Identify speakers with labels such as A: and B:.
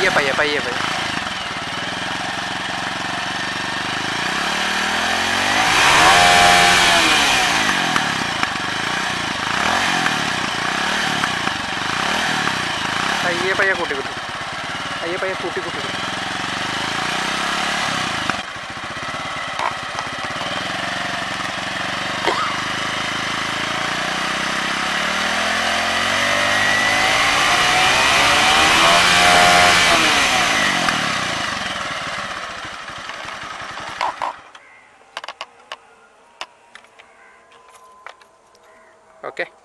A: പയ്യെ പയ്യെ പയ്യെ പയ്യെ പയ്യെ പയ്യെ കൂട്ടി കൂട്ടി പയ്യെ പയ്യെ കൂട്ടി കൂട്ടി okay.